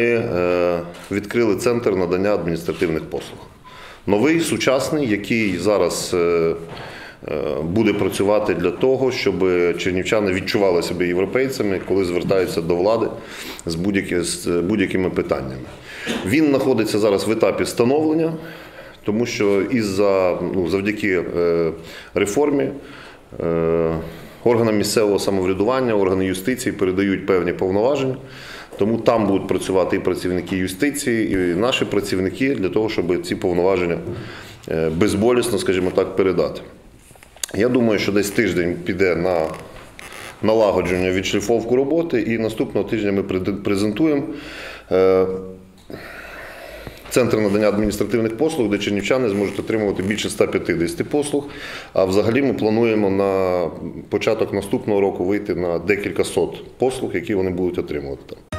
ми е, відкрили центр надання адміністративних послуг. Новий, сучасний, який зараз е, е, буде працювати для того, щоб чернівчани відчували себе європейцями, коли звертаються до влади з будь-якими питаннями. Він знаходиться зараз в етапі становлення, тому що ну, завдяки реформі. Органам місцевого самоврядування, органи юстиції передають певні повноваження, тому там будуть працювати і працівники юстиції, і наші працівники для того, щоб ці повноваження е, безболісно, скажімо так, передати. Я думаю, що десь тиждень піде на налагодження відшліфовку роботи, і наступного тижня ми презентуємо е, Центр надання адміністративних послуг, де чернівчани зможуть отримувати більше 150 послуг. А взагалі ми плануємо на початок наступного року вийти на декілька сот послуг, які вони будуть отримувати там.